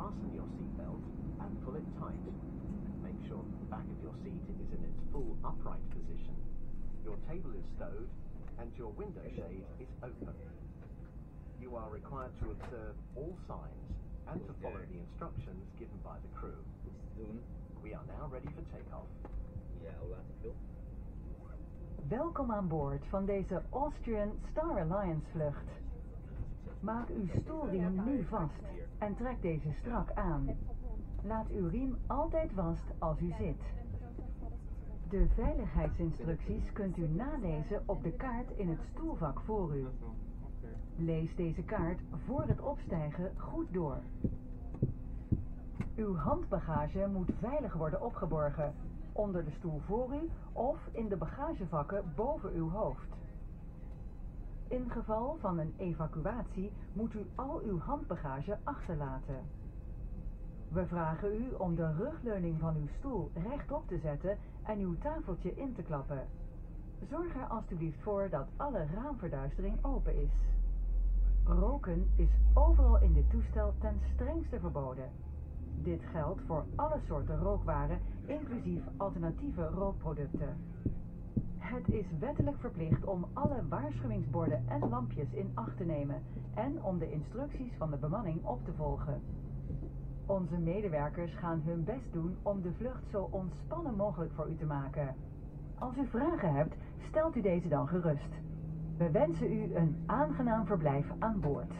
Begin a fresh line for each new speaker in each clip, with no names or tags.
Please fasten your seatbelt and pull it tight. Make sure the back of your seat is in its full upright position. Your table is stowed and your window shade is open. You are required to observe all signs and to follow the instructions given by the crew.
Iets.
We are now ready for takeoff.
Ja, hoe laat ik wil.
Welkom aan boord van deze Austrian Star Alliance vlucht. Maak uw stoelriem nu vast en trek deze strak aan. Laat uw riem altijd vast als u zit. De veiligheidsinstructies kunt u nalezen op de kaart in het stoelvak voor u. Lees deze kaart voor het opstijgen goed door. Uw handbagage moet veilig worden opgeborgen, onder de stoel voor u of in de bagagevakken boven uw hoofd. In geval van een evacuatie moet u al uw handbagage achterlaten. We vragen u om de rugleuning van uw stoel rechtop te zetten en uw tafeltje in te klappen. Zorg er alstublieft voor dat alle raamverduistering open is. Roken is overal in dit toestel ten strengste verboden. Dit geldt voor alle soorten rookwaren, inclusief alternatieve rookproducten. Het is wettelijk verplicht om alle waarschuwingsborden en lampjes in acht te nemen en om de instructies van de bemanning op te volgen. Onze medewerkers gaan hun best doen om de vlucht zo ontspannen mogelijk voor u te maken. Als u vragen hebt, stelt u deze dan gerust. We wensen u een aangenaam verblijf aan boord.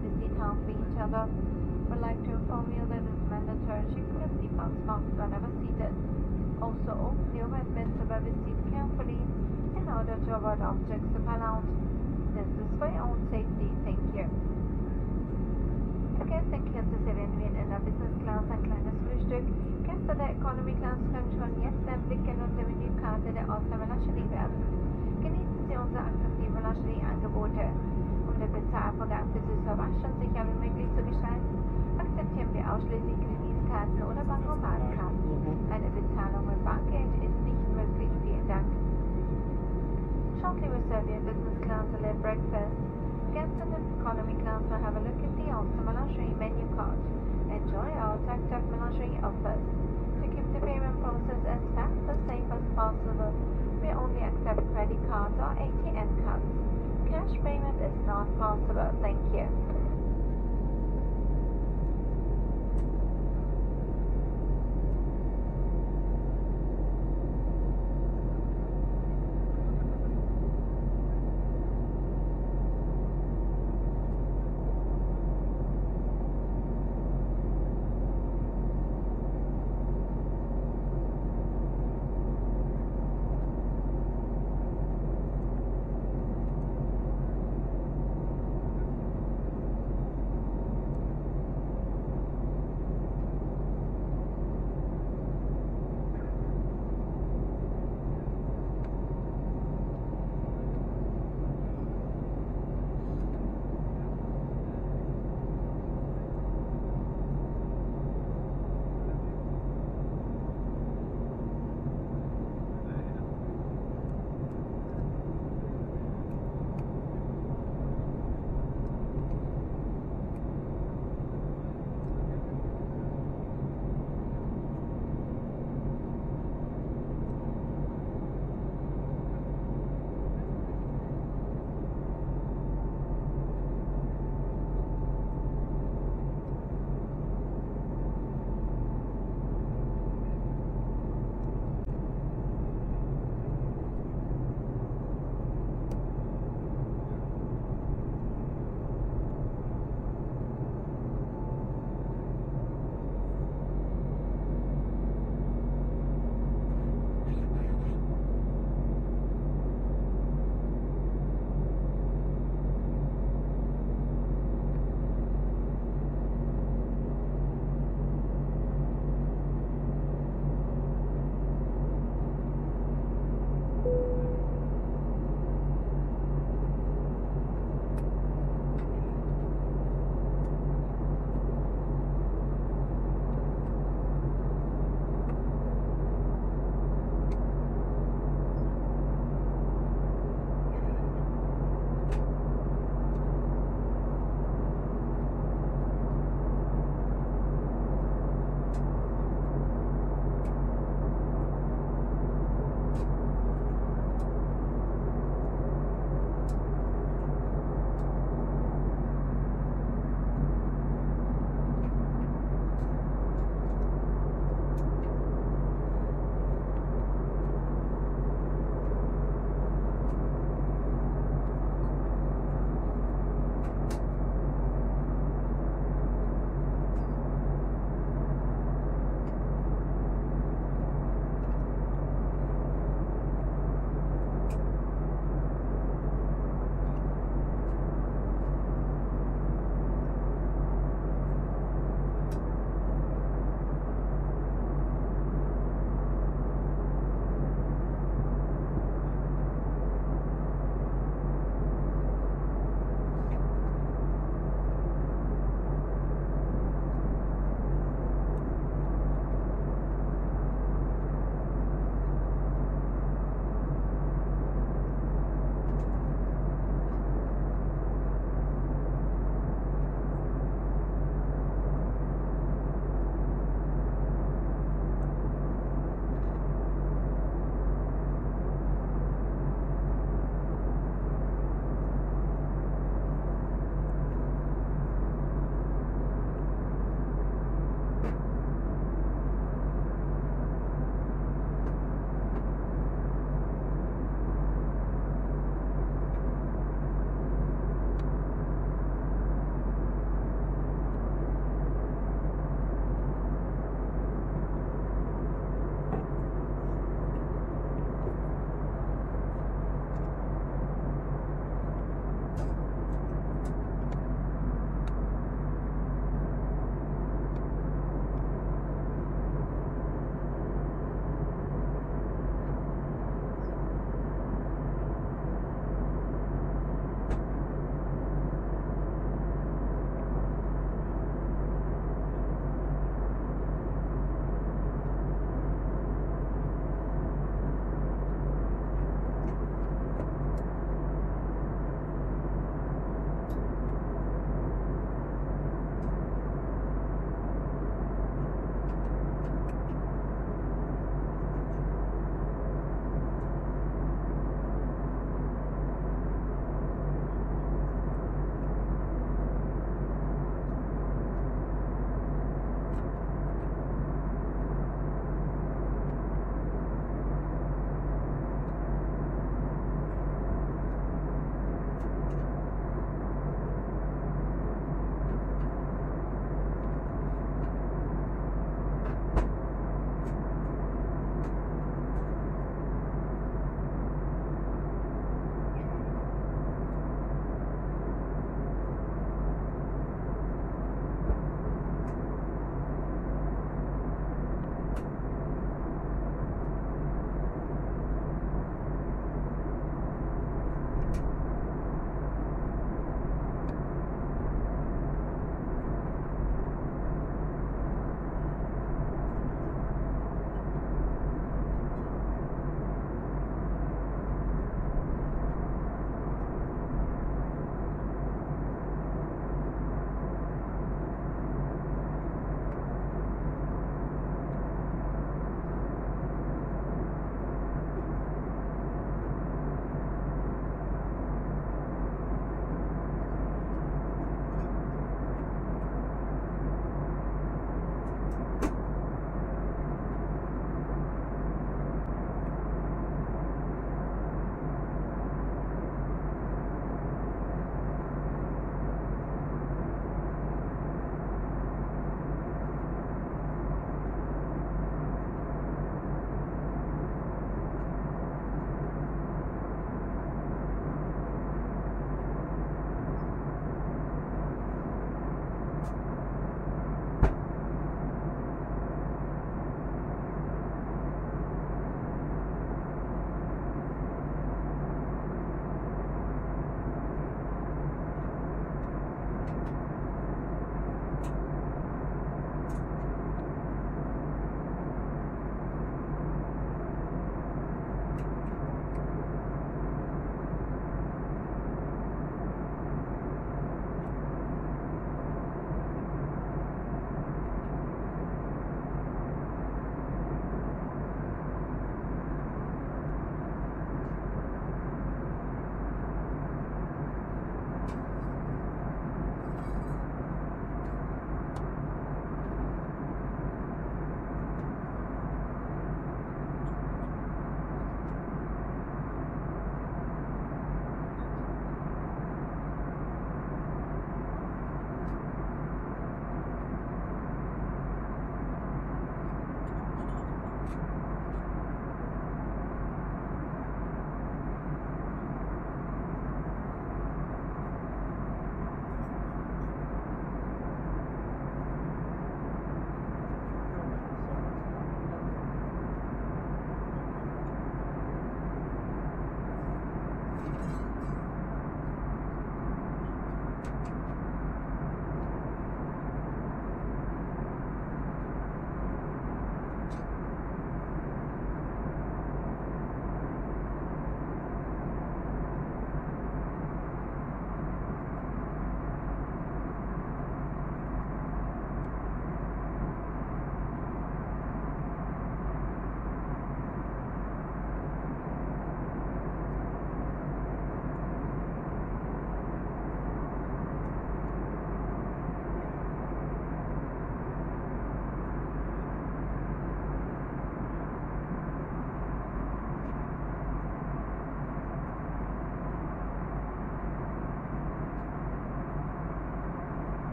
The seat help each other. Would like to inform you that it's mandatory your seatbelts fastened whenever seated. Also, the overhead bins above the seat carefully in order to avoid objects to fall out. This is for your own safety. Thank you. Gäste in Kürze servieren wir in der Business Class ein kleines Frühstück. Gäste der Economy Class können schon jetzt einen Blick in unsere Menükarte der Austrian Melangerie werfen. Genießen Sie unsere attraktive Melangerieangebote. Für Sie so rasch und sicher wie möglich zu gestalten, akzeptieren wir ausschließlich Kreditkarten oder Bankomatkarten. Eine Bezahlung mit ist nicht möglich. Vielen Dank. Shortly we serve you business class and breakfast. Guests in economy class will have a look at the awesome melangerie menu card. Enjoy our melangerie offers. To keep the payment process as fast and safe as possible, we only accept credit cards or ATM cards. Cash payment is not possible. Thank you.